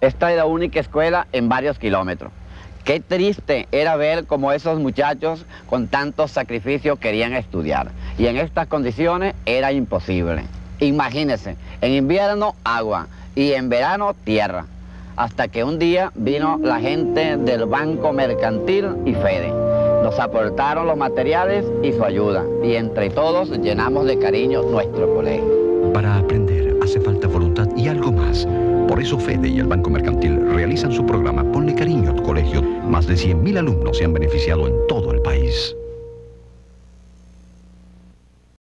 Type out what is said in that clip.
Esta es la única escuela en varios kilómetros. Qué triste era ver cómo esos muchachos con tantos sacrificios querían estudiar. Y en estas condiciones era imposible. Imagínense, en invierno agua y en verano tierra. Hasta que un día vino la gente del Banco Mercantil y Fede. Nos aportaron los materiales y su ayuda. Y entre todos llenamos de cariño nuestro colegio. Por eso Fede y el Banco Mercantil realizan su programa Ponle cariño a tu colegio. Más de 100.000 alumnos se han beneficiado en todo el país.